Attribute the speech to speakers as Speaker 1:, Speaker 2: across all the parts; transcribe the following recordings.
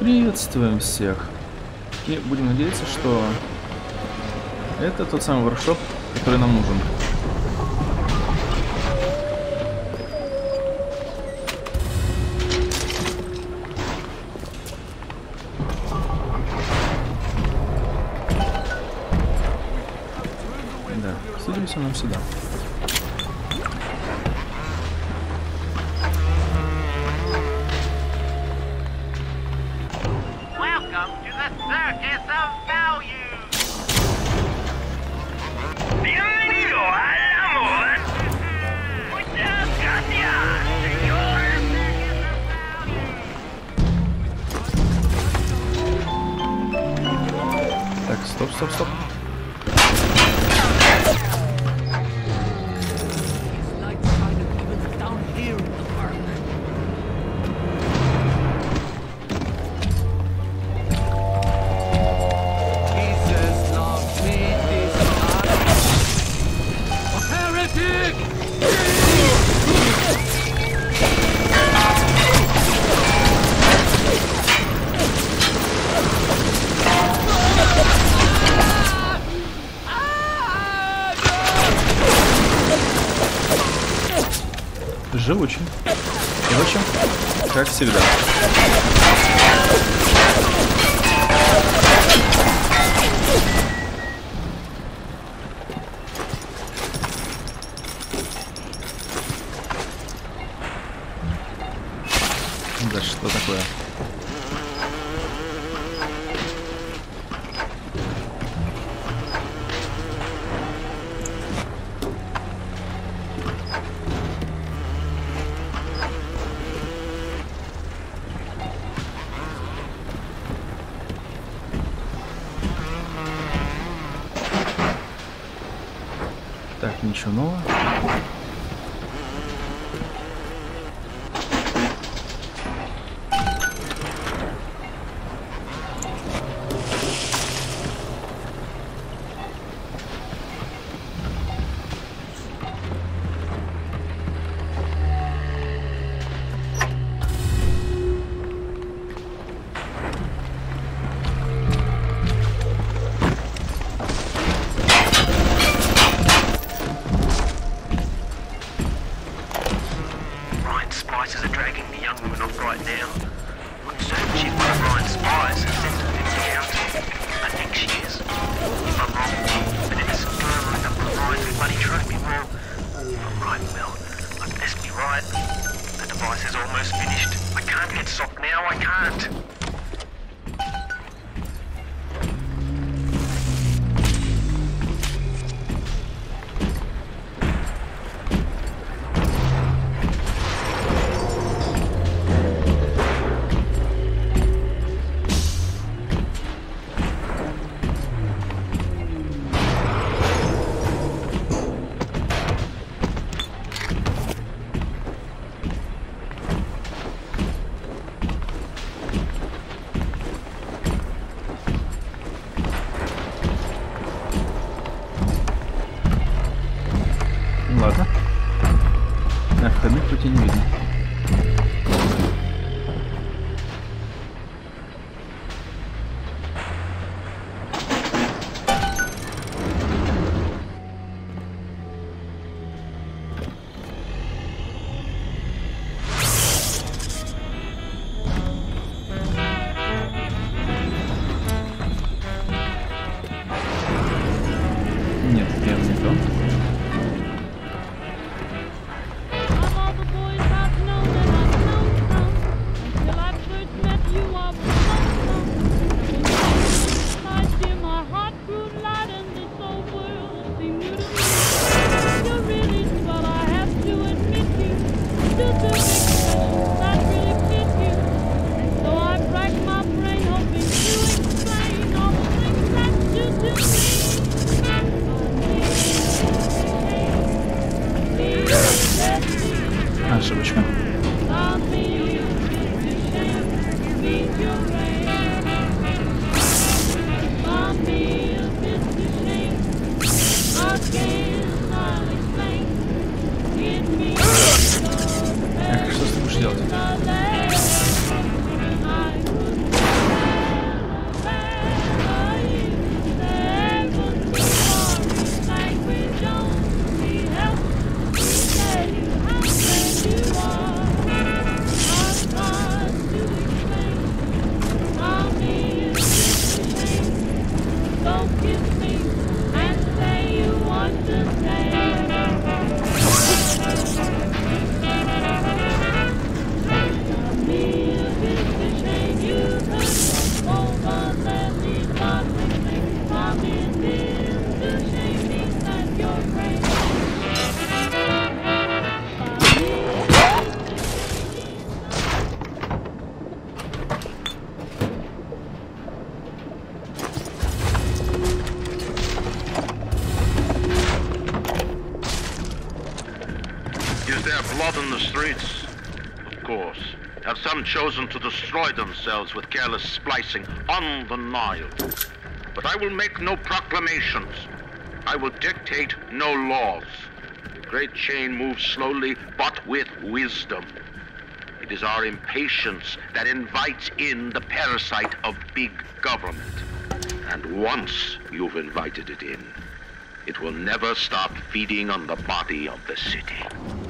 Speaker 1: Приветствуем всех. И будем надеяться, что это тот самый воркшоп, который нам нужен. Silvestre. tá aqui em Нет, прям не то.
Speaker 2: Chosen to destroy themselves with careless splicing on the Nile. But I will make no proclamations. I will dictate no laws. The great chain moves slowly, but with wisdom. It is our impatience that invites in the parasite of big government. And once you've invited it in, it will never stop feeding on the body of the city.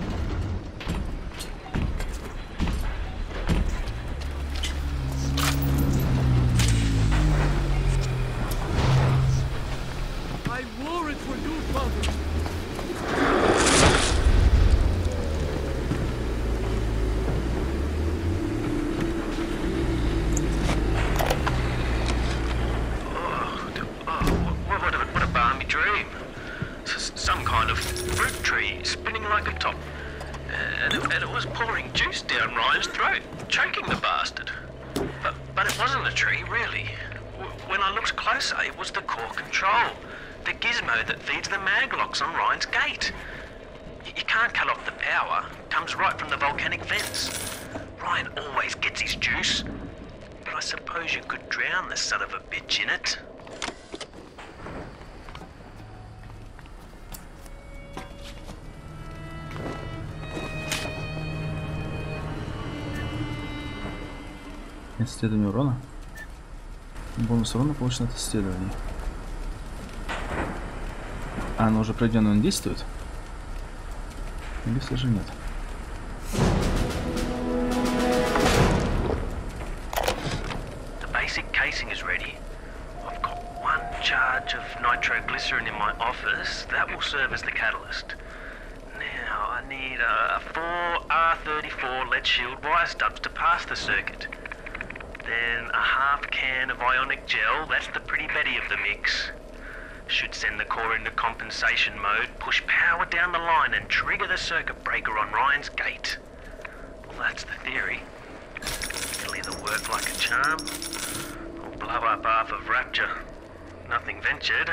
Speaker 3: Volcanic vents. Ryan always gets his juice. But I suppose you could drown the son of a bitch in it.
Speaker 1: Исследование урона. Бонус урона получен от исследований. А оно уже пройдено, он действует? Или все же нет?
Speaker 3: The circuit. Then a half can of ionic gel. That's the pretty Betty of the mix. Should send the core into compensation mode, push power down the line, and trigger the circuit breaker on Ryan's gate. Well, that's the theory. It'll either work like a charm or blow up half of Rapture. Nothing ventured.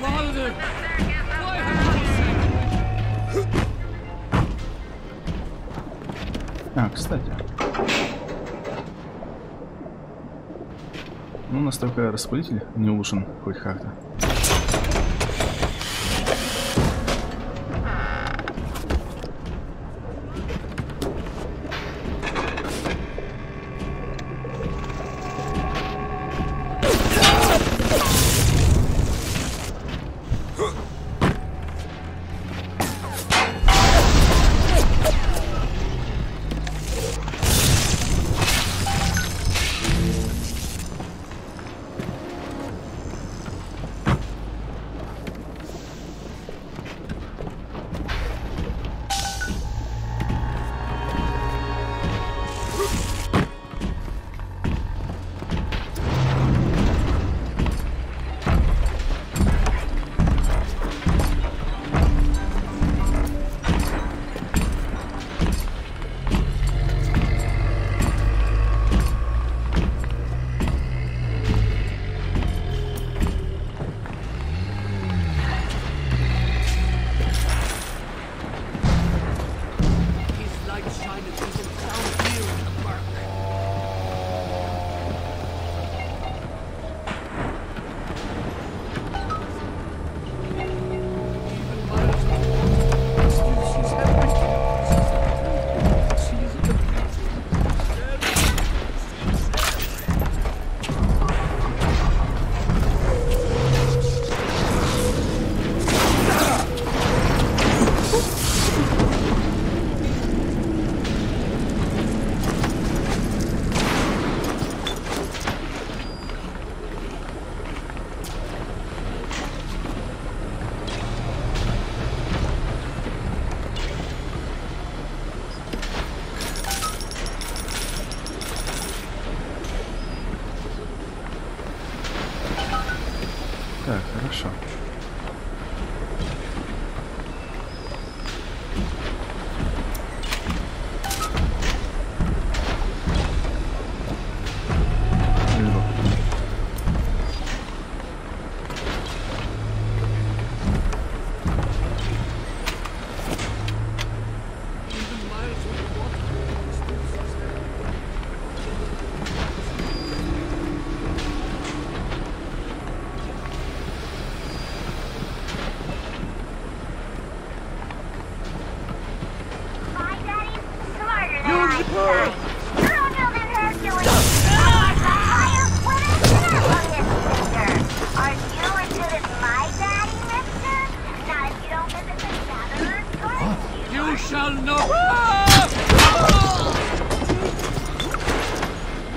Speaker 4: You
Speaker 1: А, кстати. Ну, у нас только распылитель не улучшен хоть как-то.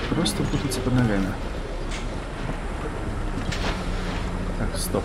Speaker 5: Просто путаться под ногами. Так, стоп.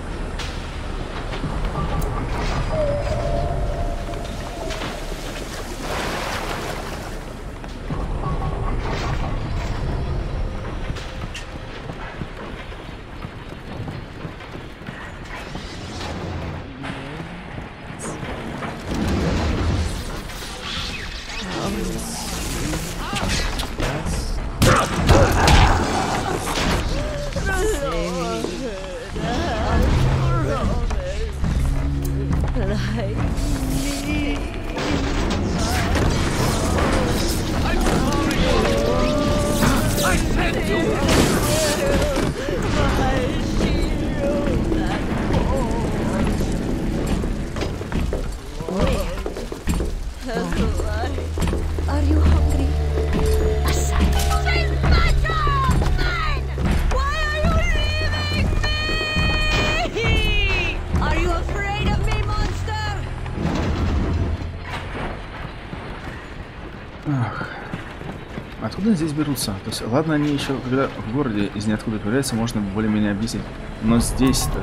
Speaker 5: откуда здесь берутся? То есть, ладно, они еще, когда в городе из ниоткуда появляются, можно более-менее объяснить. Но здесь-то,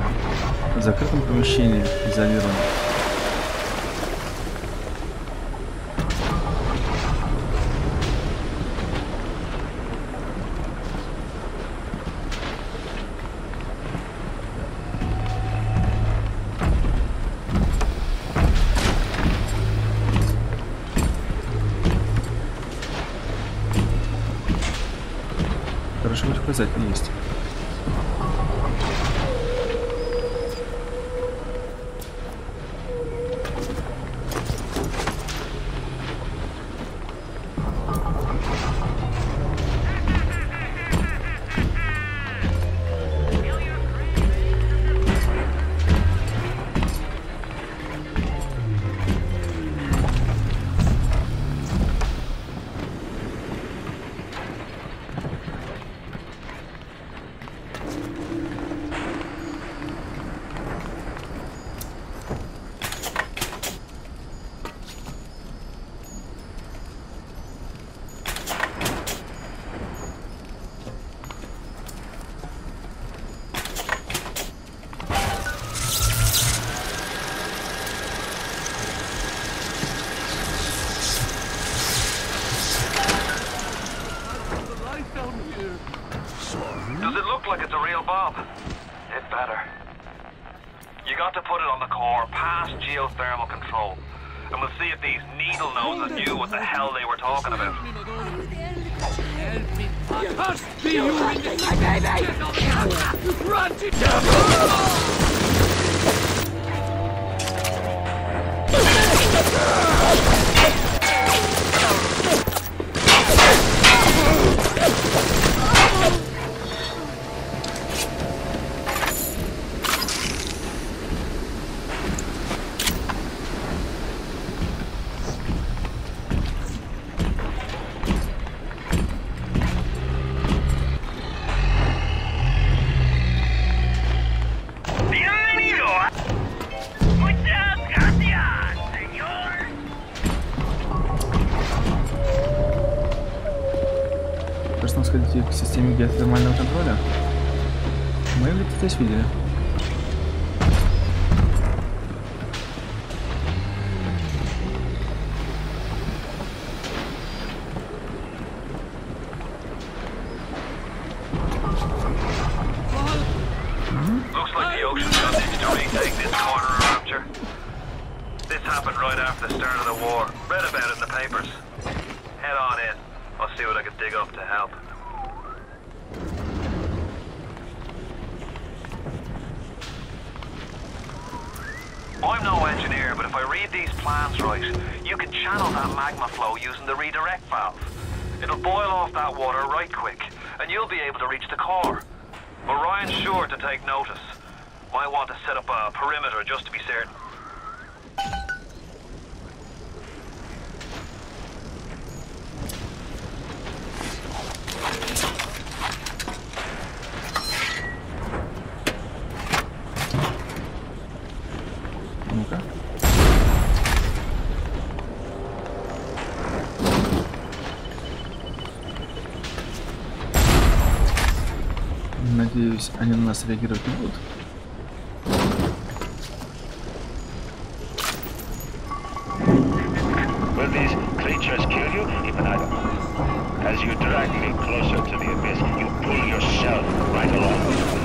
Speaker 5: в закрытом помещении, изолированном.
Speaker 4: be you in this my baby! Run to
Speaker 6: death! Happened right after the start of the war. Read about it in the papers. Head on in. I'll see what I can dig up to help. I'm no engineer, but if I read these plans right, you can channel that magma flow using the redirect valve. It'll boil off that water right quick, and you'll be able to reach the core. Ryan's sure to take notice. Might want to set up a perimeter just to be certain.
Speaker 1: Надеюсь, они на нас реагировать не будут.
Speaker 7: Will these creatures kill you? Even I don't know. As you drag me closer to the abyss, you pull yourself right along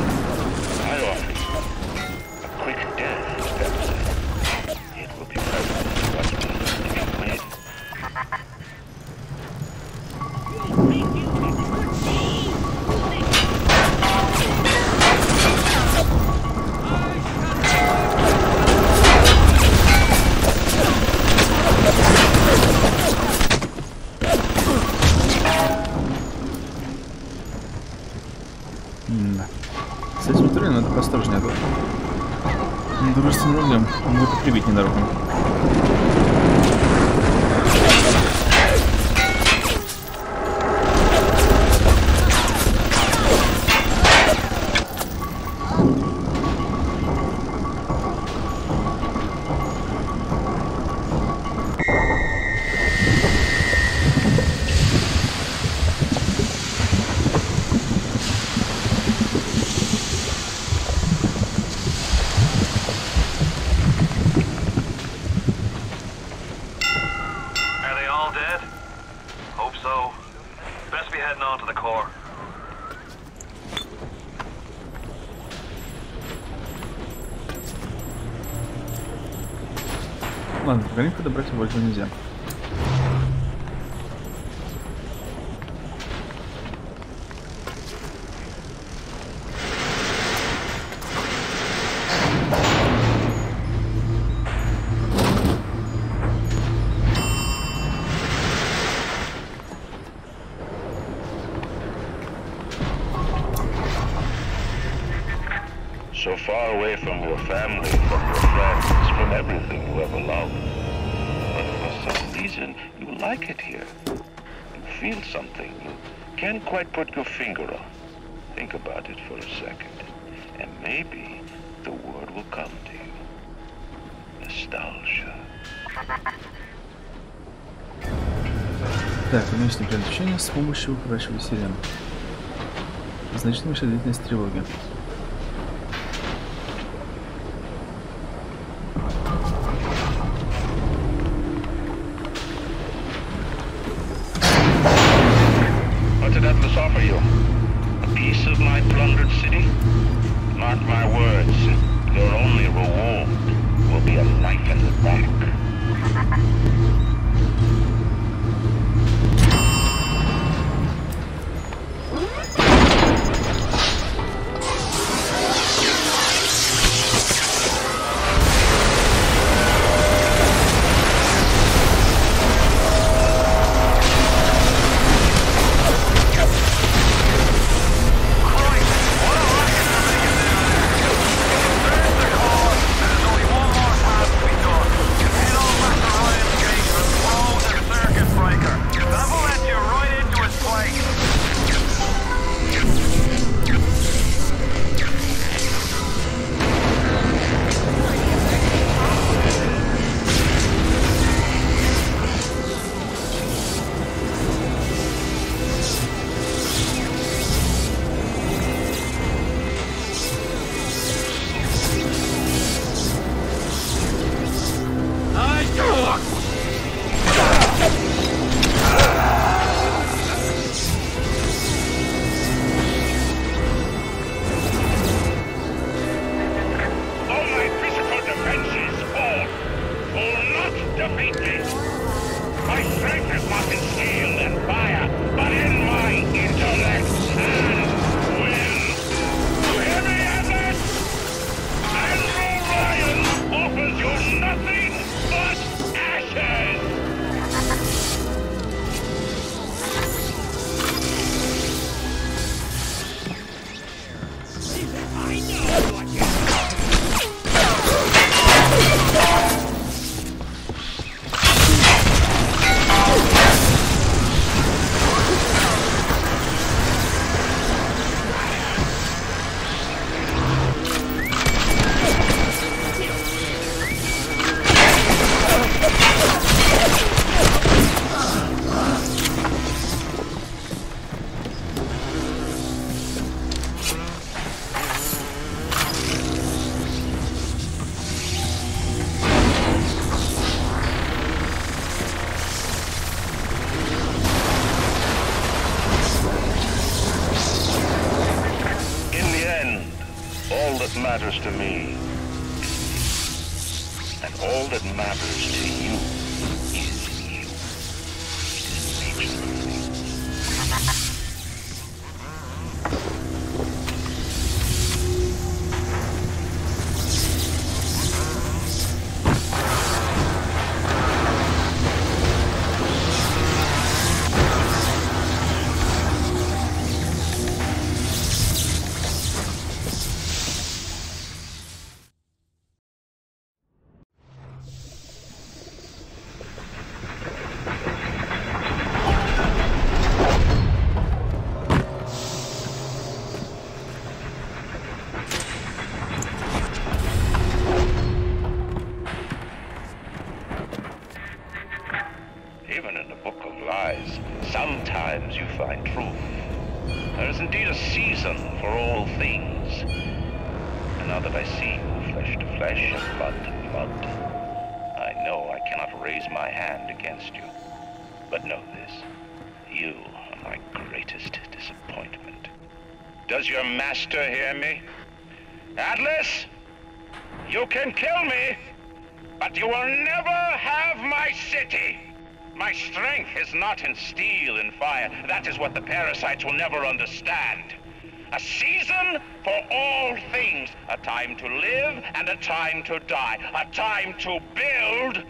Speaker 1: Ладно, поговорим, подобрать его этого нельзя.
Speaker 7: So far away from your family, from your friends, from everything you ever loved. But for some reason, you like it here. You feel something you can't quite put your finger on. Think about it for a second, and maybe the word will come to you. Nostalgia.
Speaker 1: Так, уменьшить предотвращение с помощью укорачивания сирены. Значительно уменьшить длительность тревоги.
Speaker 7: that matters to me and all that matters to you. There is indeed a season for all things. And now that I see you flesh to flesh and blood to blood, I know I cannot raise my hand against you. But know this, you are my greatest disappointment. Does your master hear me? Atlas, you can kill me, but you will never have my city. My strength is not in steel and fire. That is what the parasites will never understand. A season for all things. A time to live and a time to die. A time to build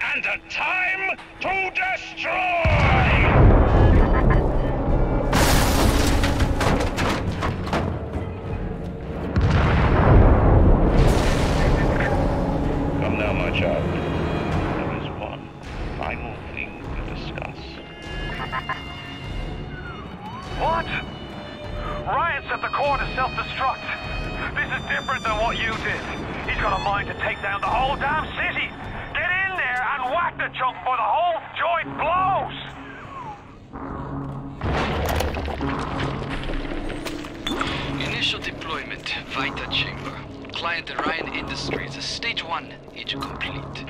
Speaker 7: and a time to destroy!
Speaker 6: At the core to self-destruct. This is different than what you did. He's got a mind to take down the whole damn city. Get in there and whack the chunk for the whole joint blows.
Speaker 8: Initial deployment, Vita Chamber. Client Ryan Industries, a stage one, age complete.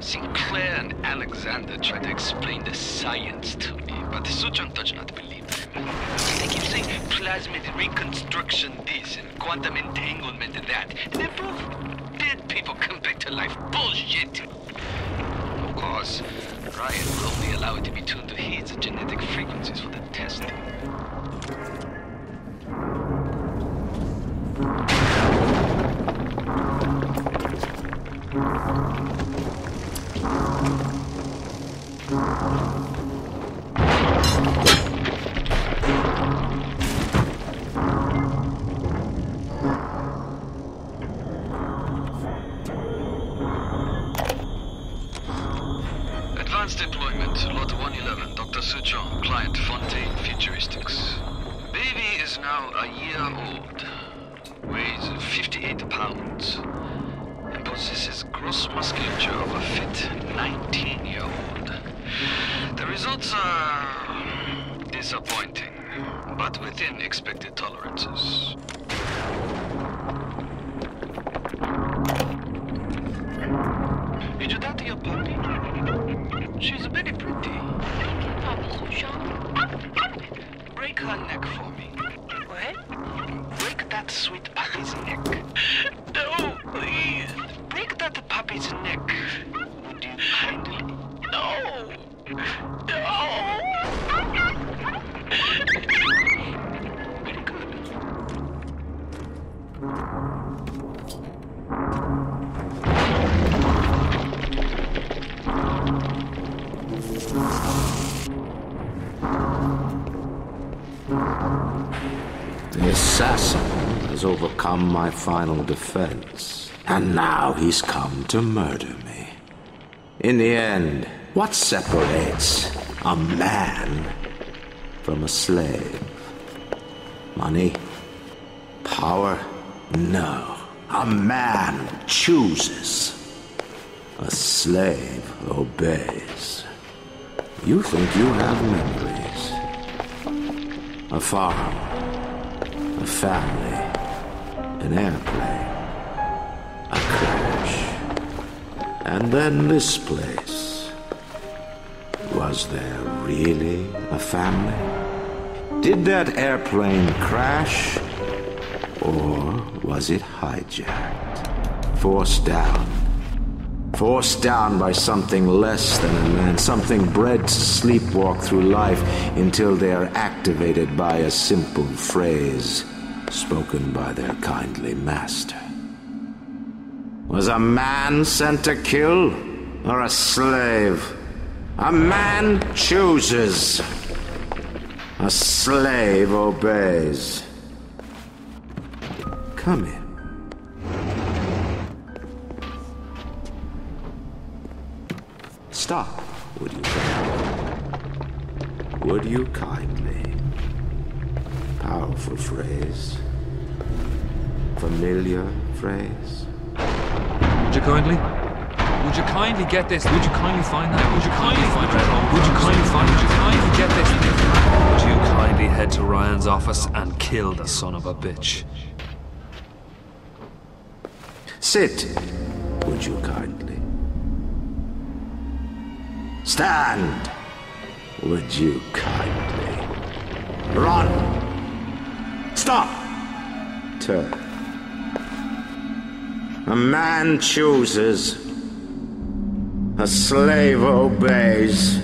Speaker 8: Sinclair and Alexander tried to explain the science to me, but Suchong does not believe. They keep saying plasmid reconstruction this and quantum entanglement that, and they prove dead people come back to life. Bullshit! Of course, Ryan will only allow it to be tuned to his genetic frequencies for the testing. Advanced The
Speaker 9: assassin has overcome my final defense, and now he's come to murder me. In the end, what separates a man from a slave? Money? Power? No. A man chooses. A slave obeys. You think you have memories. A farm, a family, an airplane, a crash, and then this place. Was there really a family? Did that airplane crash? Or was it hijacked? Forced down. Forced down by something less than a man, something bred to sleepwalk through life until they are activated by a simple phrase spoken by their kindly master. Was a man sent to kill or a slave? A man chooses. A slave obeys. Come in. Stop, would you kindly? Would you kindly? Powerful phrase. Familiar phrase.
Speaker 10: Would you kindly? Would you kindly get this? Would you kindly find that? Would you kindly find that? Would you kindly find? Would you kindly get this? Would you kindly head to Ryan's office and kill the son of a bitch?
Speaker 9: Sit, would you kindly? Stand, would you kindly? Run! Stop! Turn. A man chooses. A slave obeys.